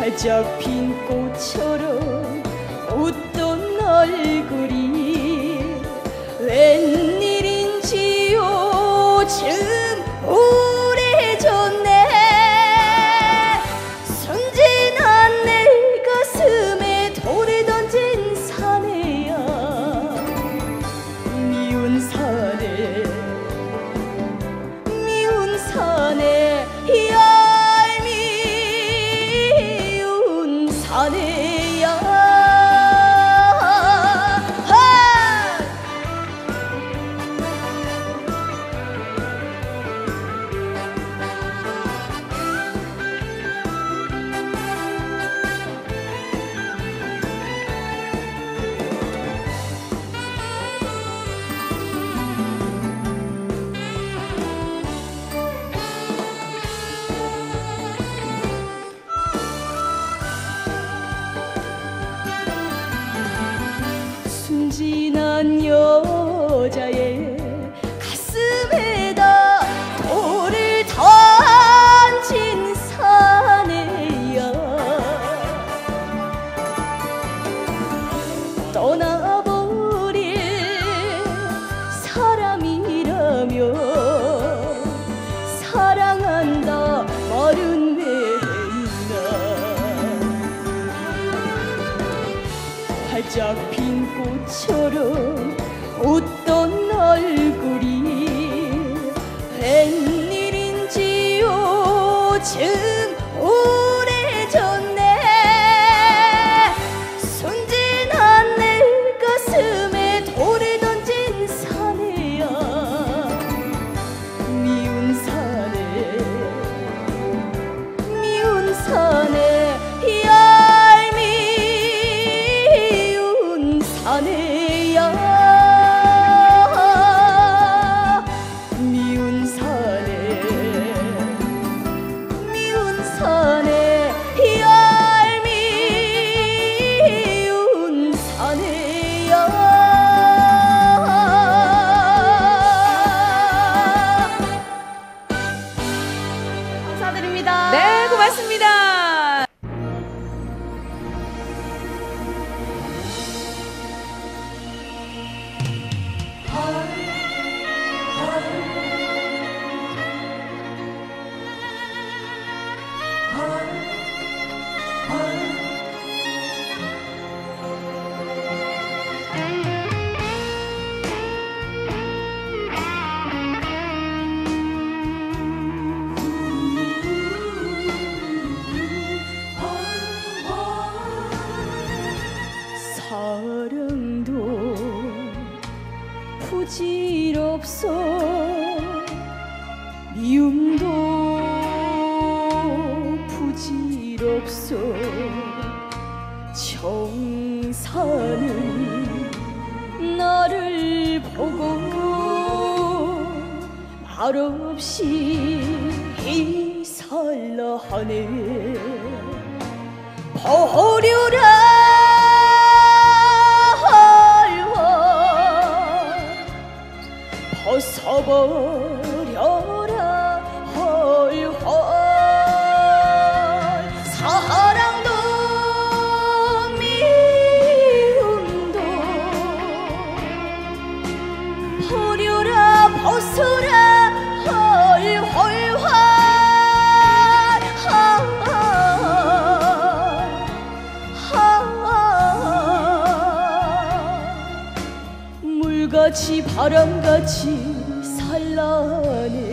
활짝 핀 꽃처럼 웃던 얼굴이 웬일인지요 사람이라며 사랑한다 말은 왜나. 활짝 핀 꽃처럼 웃던 얼굴이 웬일인지요 부질없어. 미움도 부질없어. 정사는 나를 보고 말없이 이살라 하네. 버려라 버려라. 헐헐. 사랑도 미움도 버려라 벗어라. 헐헐헐. 물같이 바람같이 산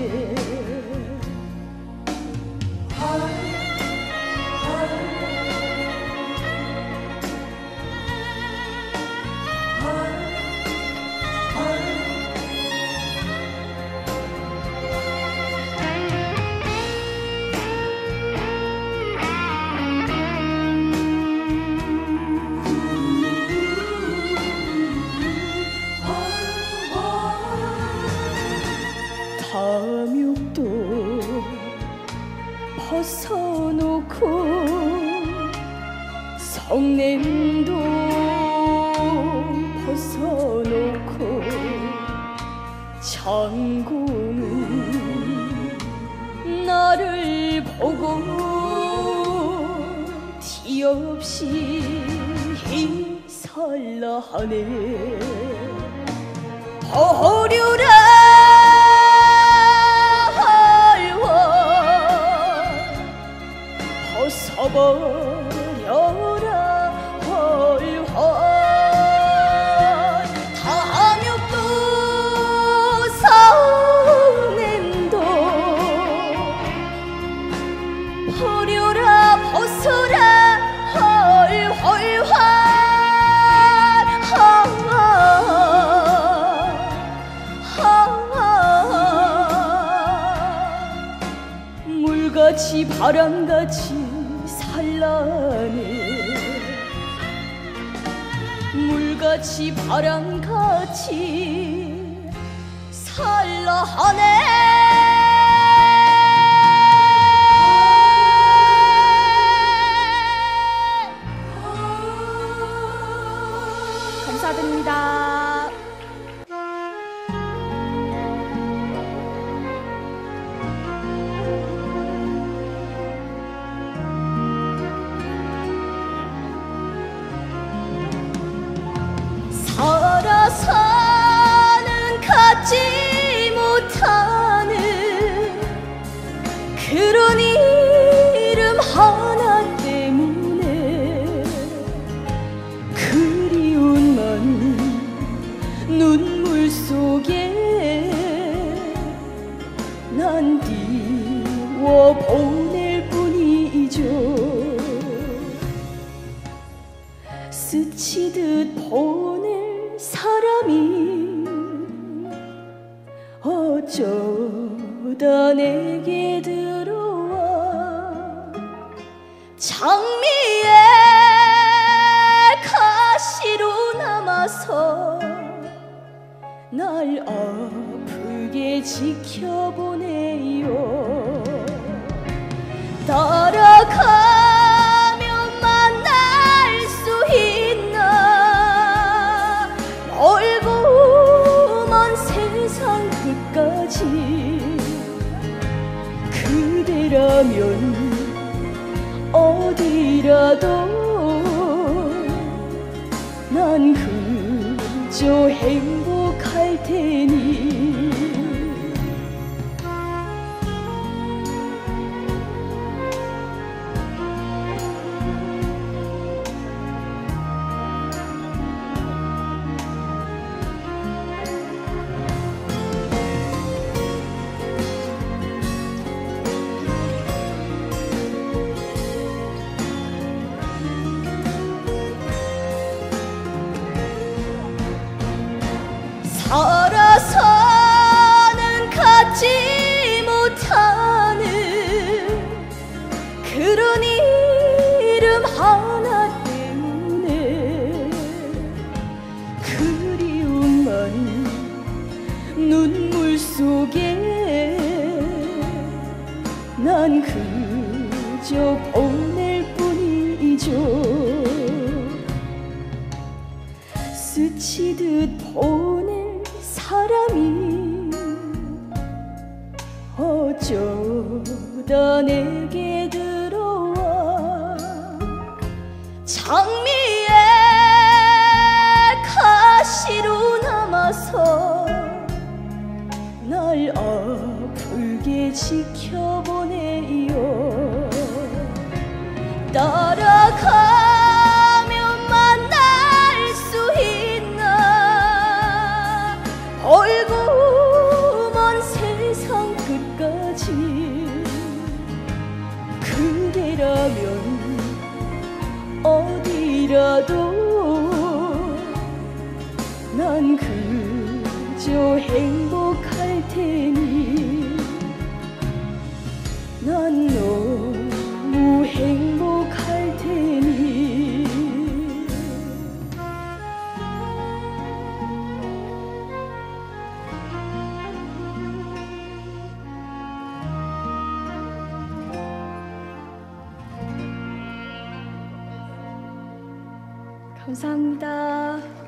벗어놓고 천공은 나를 보고 없이 설라하네. 버려라 물같이 바람같이 산란해 물같이 바람같이 산란하 어쩌다 내게 들어와 장미의 가시로 남아서 날 아프게 지켜보네요. 따라가 난 그저 보낼 뿐이죠. 스치듯 보낼 사람이 어쩌다 내게 들어와 장미의 가시로 남아서 날 아프게 지켜보 그저 행복할 테니 난 너무 행복할 테니 감사합니다.